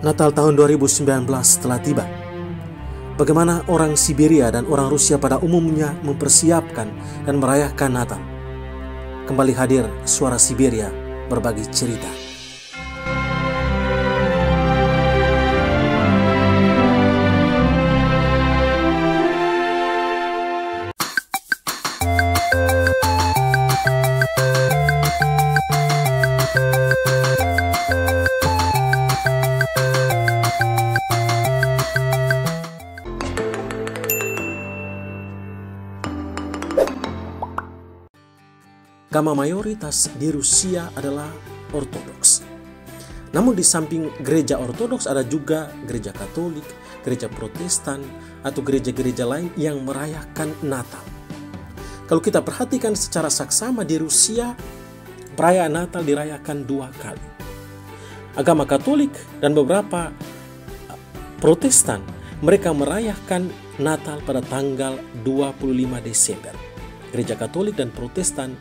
Natal tahun 2019 telah tiba. Bagaimana orang Siberia dan orang Rusia pada umumnya mempersiapkan dan merayakan Natal. Kembali hadir suara Siberia berbagi cerita. Agama mayoritas di Rusia adalah Ortodoks. Namun di samping gereja Ortodoks ada juga gereja Katolik, gereja Protestan, atau gereja-gereja lain yang merayakan Natal. Kalau kita perhatikan secara saksama di Rusia, perayaan Natal dirayakan dua kali. Agama Katolik dan beberapa uh, Protestan mereka merayakan Natal pada tanggal 25 Desember. Gereja Katolik dan Protestan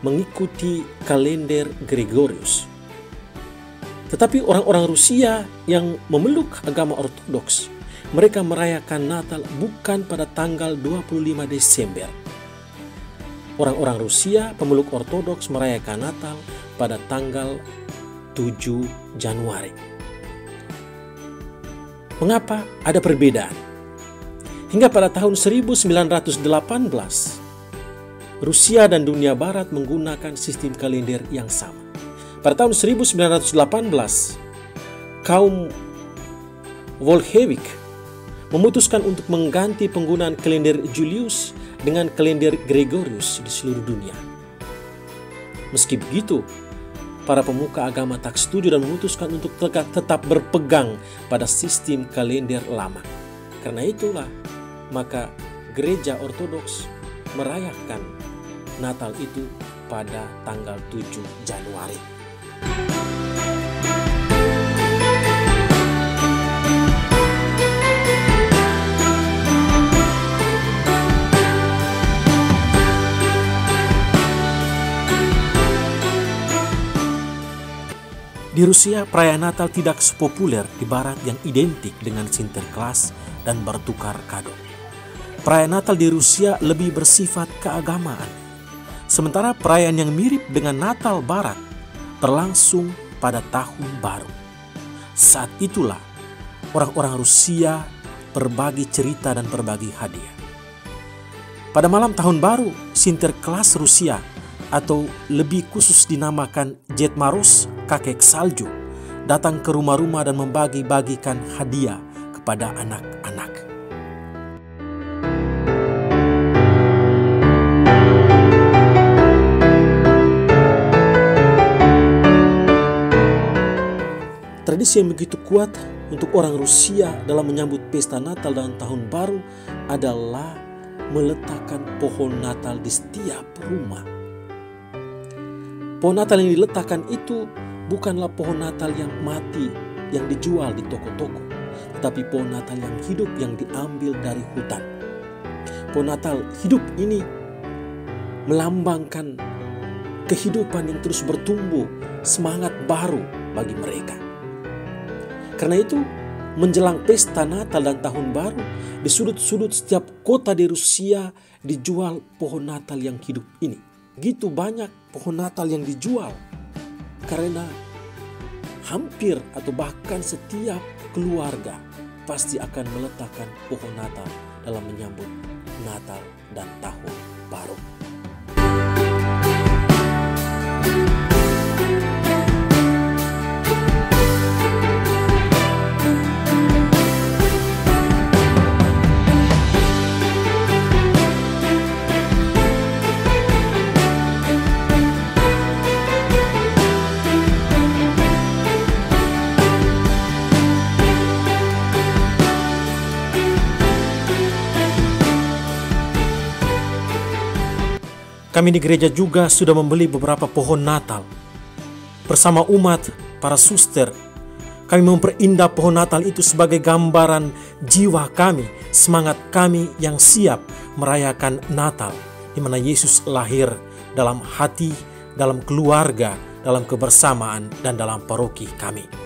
mengikuti kalender Gregorius. Tetapi orang-orang Rusia yang memeluk agama Ortodoks, mereka merayakan Natal bukan pada tanggal 25 Desember. Orang-orang Rusia pemeluk Ortodoks merayakan Natal pada tanggal 7 Januari. Mengapa ada perbedaan? Hingga pada tahun 1918, Rusia dan dunia barat menggunakan sistem kalender yang sama. Pada tahun 1918, kaum Volhevik memutuskan untuk mengganti penggunaan kalender Julius dengan kalender Gregorius di seluruh dunia. Meski begitu, para pemuka agama tak setuju dan memutuskan untuk tetap berpegang pada sistem kalender lama. Karena itulah, maka gereja Ortodoks merayakan Natal itu pada tanggal 7 Januari. Di Rusia, perayaan Natal tidak sepopuler di Barat yang identik dengan Sinterklas dan bertukar kado. Perayaan Natal di Rusia lebih bersifat keagamaan. Sementara perayaan yang mirip dengan Natal Barat berlangsung pada tahun baru. Saat itulah orang-orang Rusia berbagi cerita dan berbagi hadiah. Pada malam tahun baru, Sinterklas Rusia atau lebih khusus dinamakan Jet Maros, kakek salju, datang ke rumah-rumah dan membagi-bagikan hadiah kepada anak-anak. Tradisi yang begitu kuat untuk orang Rusia dalam menyambut pesta Natal dan Tahun Baru adalah meletakkan pohon Natal di setiap rumah. Pohon Natal yang diletakkan itu bukanlah pohon Natal yang mati yang dijual di toko-toko, tetapi pohon Natal yang hidup yang diambil dari hutan. Pohon Natal hidup ini melambangkan kehidupan yang terus bertumbuh, semangat baru bagi mereka. Karena itu, menjelang pesta Natal dan Tahun Baru, di sudut-sudut setiap kota di Rusia dijual pohon Natal yang hidup ini. Gitu banyak pohon Natal yang dijual. Karena hampir atau bahkan setiap keluarga pasti akan meletakkan pohon Natal dalam menyambut Natal dan Tahun Baru. Kami di gereja juga sudah membeli beberapa pohon Natal. Bersama umat, para suster, kami memperindah pohon Natal itu sebagai gambaran jiwa kami, semangat kami yang siap merayakan Natal, di mana Yesus lahir dalam hati, dalam keluarga, dalam kebersamaan, dan dalam paroki kami.